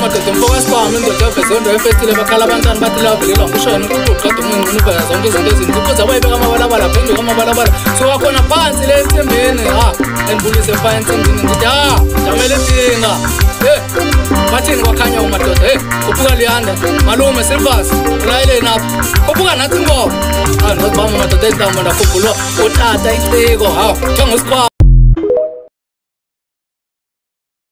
madoda mfowesibam indoda yavezondo efestile bakhala abantwana bathi lavelelwa ngushane kuqeda umngqini uveza zonke izinto ezinto ukuze wayibeka amabalabala phende kwamabalabala so wakhona phansi le ensimbini a endibulise faa ensimbini ndithi a jamele dinga e bathini kwakhanya umadoda e kubuka liyanda malume silvasi ulayeleni apha kubuka nathi ngoba anozibama ah, madoda entambo ndakhubhulwa utata iciko ha njengosiba